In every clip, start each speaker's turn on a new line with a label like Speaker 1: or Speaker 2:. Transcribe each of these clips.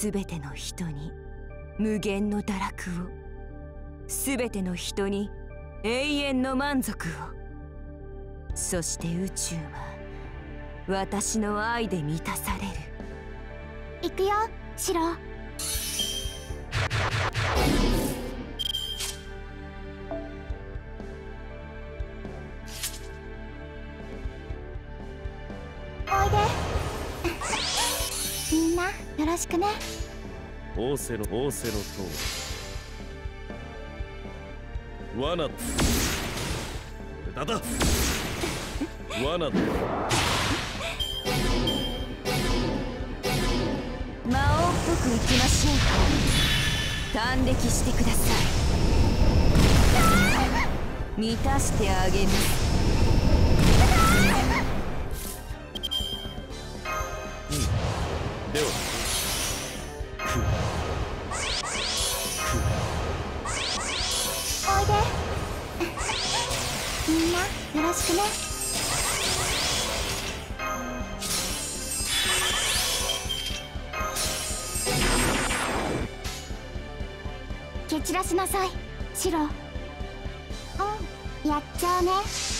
Speaker 1: すべての人に無限の堕落をすべての人に永遠の満足を。そして宇宙は私の愛で満たされる。
Speaker 2: 行くよシロ。よろしくね。
Speaker 3: 仰せの仰せのと。罠だ。だだ。罠だ。
Speaker 1: 魔王っぽく行きましょう。か短歴してください。満たしてあげます
Speaker 3: では
Speaker 2: おいで。みんなよろしくね。蹴散らしなさい。シロ。うん。やっちゃうね。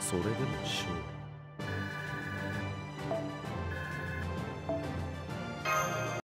Speaker 3: それでも勝利